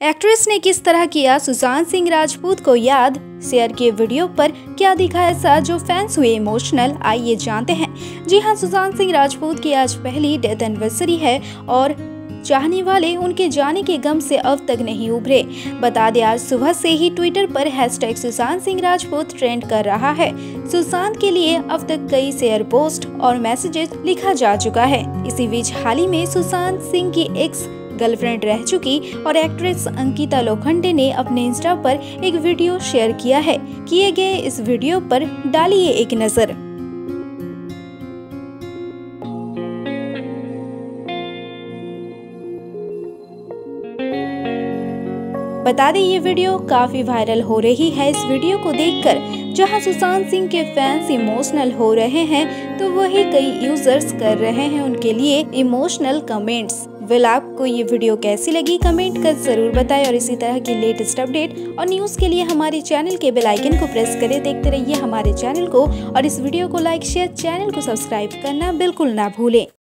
Actress ने किस तरह किया सुशांत सिंह राजपूत को याद? शेयर किए वीडियो पर क्या दिखा ऐसा जो फैंस हुए इमोशनल? आइए जानते हैं। जी हाँ सुशांत सिंह राजपूत की आज पहली डेथ एनिवर्सरी है और चाहने वाले उनके जाने के गम से अब तक नहीं उभरे। बता दें, आज सुबह से ही ट्विटर पर हैशटैग सुशांत सिंह राजपूत ट्रेंड कर रहा है। सुशांत के लिए अब तक कई शेयर पोस्ट और मैसेजेस लिखा जा चुका है। इसी बीच हाल ही में सुशांत सिंह की एक्स गर्लफ्रेंड रह चुकी और एक्ट्रेस अंकिता लोखंडे ने अपने इंस्टा पर एक वीडियो शेयर किया है। किए गए इस वीडियो पर डालिए एक नज़र। बता दें, ये वीडियो काफ़ी वायरल हो रही है। इस वीडियो को देखकर जहाँ सुशांत सिंह के फैंस इमोशनल हो रहे हैं तो वही कई यूज़र्स कर रहे हैं उनके लिए इमोशनल कमेंट्स। वेल आपको ये वीडियो कैसी लगी? कमेंट कर ज़रूर बताएँ और इसी तरह की लेटेस्ट अपडेट और न्यूज़ के लिए हमारे चैनल के बेल आइकन को प्रेस करें, देखते रहिए हमारे चैनल को और इस वीडियो को लाइक शेयर चैनल को सब्सक्राइब करना बिल्कुल ना भूलें।